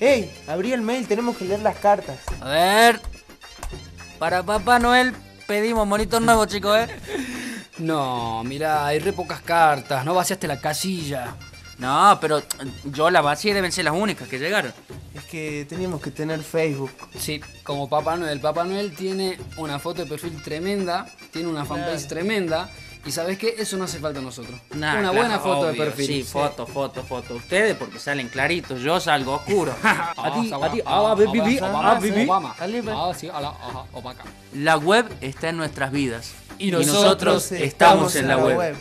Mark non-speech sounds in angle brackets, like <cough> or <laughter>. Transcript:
¡Ey! Abrí el mail, tenemos que leer las cartas. A ver. Para Papá Noel pedimos monitos nuevos, chicos, ¿eh? No, mira, hay re pocas cartas, no vaciaste la casilla. No, pero yo la vacié deben ser las únicas que llegaron. Es que teníamos que tener Facebook. Sí, como Papá Noel. Papá Noel tiene una foto de perfil tremenda, tiene una fanpage tremenda. Y sabes qué, eso no hace falta a nosotros. Nah, una claro, buena foto de obvio, perfil. Sí, foto, foto, foto. Ustedes porque salen claritos, yo salgo oscuro. <laughs> A ti, <laughs> a ti, sí, opaca. La web está en nuestras vidas. Y nosotros estamos en la web.